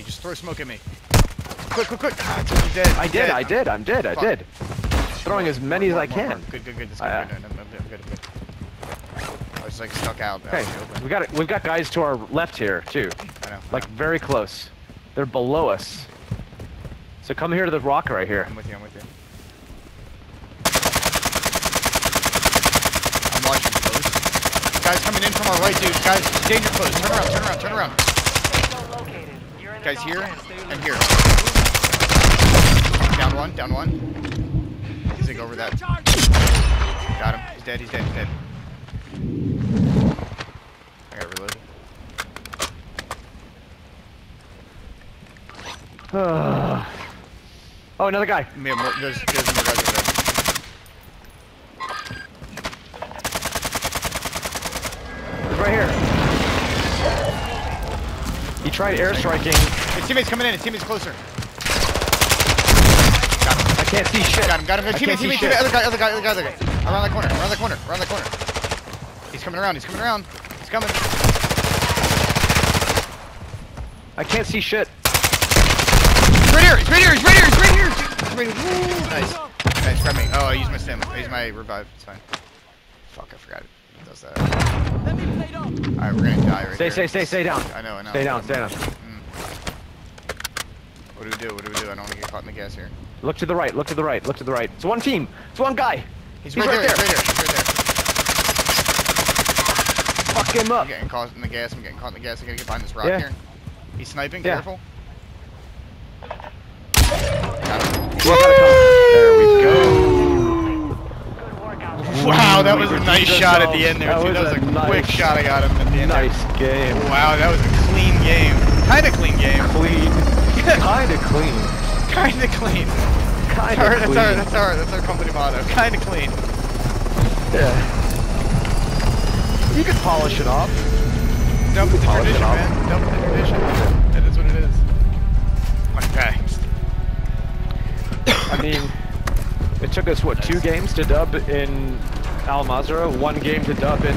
me. Just throw smoke at me. Quick, quick, quick. Ah, it's- you're dead. I You're did, dead. I did, I'm dead, I did. Throwing as many as I More, more, more. can. Good, good, good. This is Ah, yeah. good. No, no, no, I'm good, I'm good. I was like stuck out. out Okay, in the open. we got it. We've got guys to our left here too, I know. I like know. very close. They're below us. So come here to the rock right here. I'm with you. I'm with you. I'm watching close. Guys coming in from our right, dude. Guys, danger close. Turn around. Turn around. Turn around. Guys here and here. Down one. Down one. He's like over that. Got him. He's dead. He's dead. He's dead. I got reloaded. oh, another guy. Yeah, there's, there's more guys over there. He's right here. He tried airstriking. His teammate's coming in. His teammate's closer. I can't see shit. Got him, got him. I Teammate, teammate, teammate. Other guy, other guy, other guy, other guy. Around that corner, around that corner, around that corner. He's coming around, he's coming around. He's coming. I can't see shit. He's right here, he's right here, he's right here, he's right here. He's right here. Woo, nice. Nice, grab me. Oh, I used my stim. I used my revive. It's fine. Fuck, I forgot it. Does that. Alright, we're gonna die right Stay, here. stay, stay, stay down. I know, I know. Stay down, stay down. Mm. What do we do? What do we do? I don't want to get caught in the gas here. Look to the right, look to the right, look to the right. It's one team. It's one guy. He's, He's right, right there, there. He's right there. He's right there. Fuck him up. I'm getting caught in the gas. I'm getting caught in the gas. I gotta get behind this rock Yeah. here. He's sniping. Yeah. Careful. We gotta come. There we go. Wow, that was a nice redeemed shot at the end there, That too. was That was a a quick shot I got him at the end. there. Nice game. Wow, that was a clean game. Kind of clean game. Clean. Kinda clean. Kind of clean. Kinda That's our, that's, clean. our, that's, our, that's our company motto. Kind of clean. Yeah. You could polish it off. Dump the Polish tradition, man. Dump the tradition. That is it took us what two games to dub in Al Mazrah, one game to dub in.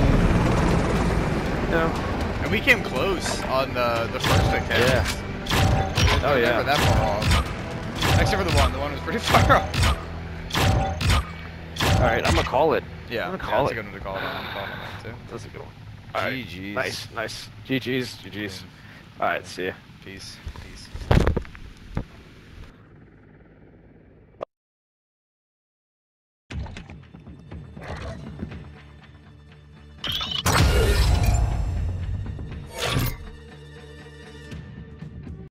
You know, And we came close on the, the first attempt. yeah. Oh yeah. that far off. Except for the one. The one was pretty far off. All right, I'm gonna call it. Yeah, I'm gonna yeah, call that's it. a good one to call it. I'm gonna call it that too. That's a good one. GG's. Nice, nice. GG's, GG's. Mm. All right, see ya. Peace.